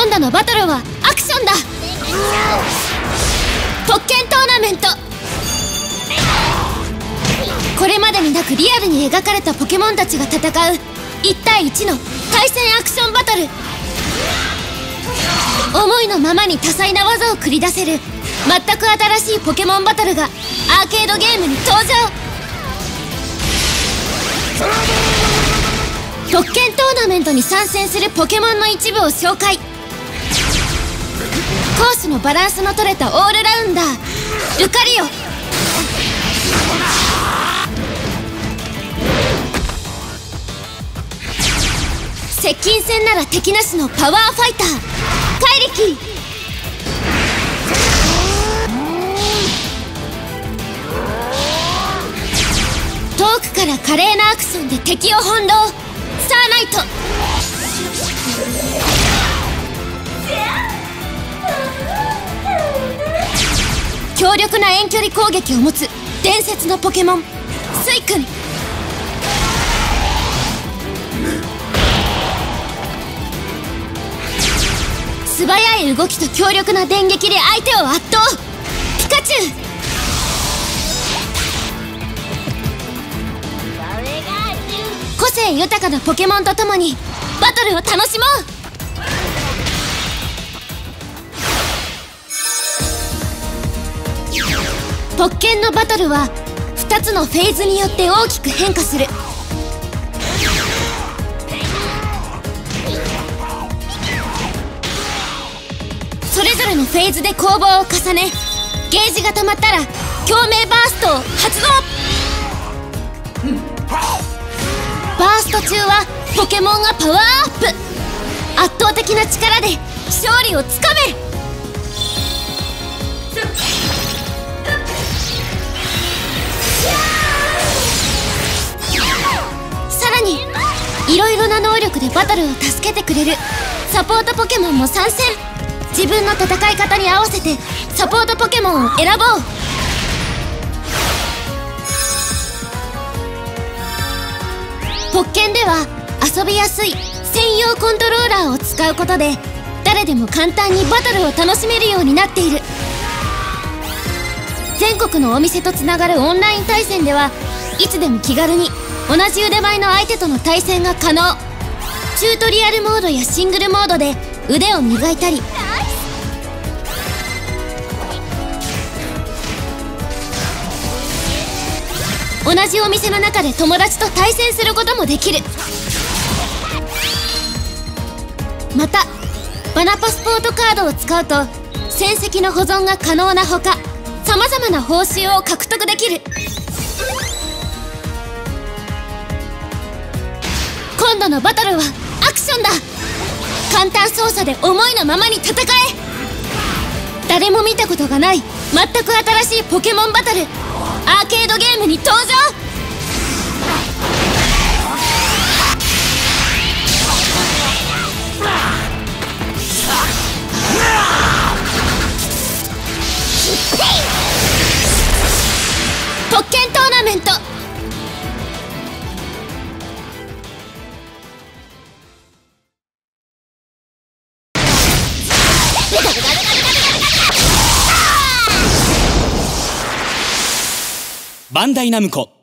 今度のバトルはアクションだ。特権トーナメント。これまでになくリアルに描かれたポケモンたちが戦う。1対1の対戦アクションバトル。思いのままに多彩な技を繰り出せる。全く新しいポケモンバトルがアーケードゲームに登場。特権トーナメントに参戦するポケモンの一部を紹介。コースのバランスの取れたオールラウンダー。ルカリオ接近戦なら敵なしのパワーファイター。怪力。遠くから華麗なアクションで敵を翻弄。スターナイト。な遠距離攻撃を持つ伝説のポケモン。スイ君。素早い動きと強力な電撃で相手を圧倒。ピカチュウ。個性豊かなポケモンと共にバトルを楽しもう。特権のバトルは2つのフェーズによって大きく変化する。それぞれのフェーズで攻防を重ねゲージが溜まったら共鳴バーストを発動。バースト中はポケモンがパワーアップ。圧倒的な力で勝利をつかめバトルを助けてくれる。サポートポケモンも参戦。自分の戦い方に合わせてサポートポケモンを選ぼう。特権では遊びやすい専用コントローラーを使うことで誰でも簡単にバトルを楽しめるようになっている。全国のお店とつながるオンライン対戦ではいつでも気軽に同じ腕前の相手との対戦が可能。チュートリアルモードやシングルモードで腕を磨いたり。同じお店の中で友達と対戦することもできる。またバナパスポートカードを使うと戦績の保存が可能なほかさまざまな報酬を獲得できる。のバトルはアクションだ。簡単操作で思いのままに戦え。誰も見たことがない全く新しいポケモンバトル。アーケードゲームに登場。特権トーナメント。バンダイナムコ。